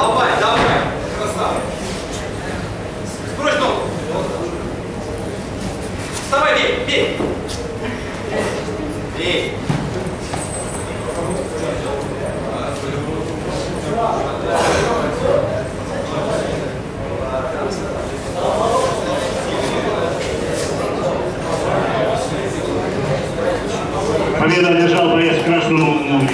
Давай, давай. Красава. Сбрось ногу. Вставай, бей, бей. Бей. Победа одержал проезд в Красном